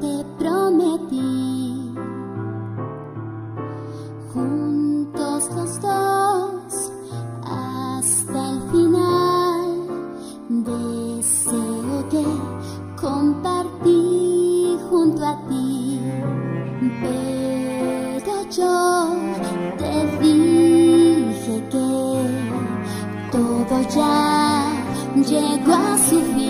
te prometí. Juntos los dos, hasta el final, deseo que compartí junto a ti. Pero yo te dije que todo ya llegó a su fin.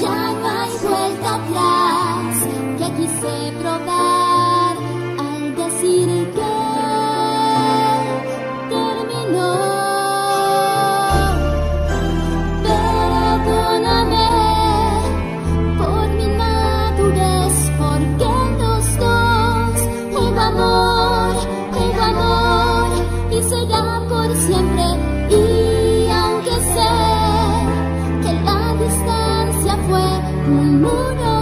ya no hay vuelta atrás, que quise probar al decir que terminó. Perdóname por mi madurez, porque los dos, el amor, el amor, y será por siempre. Un mundo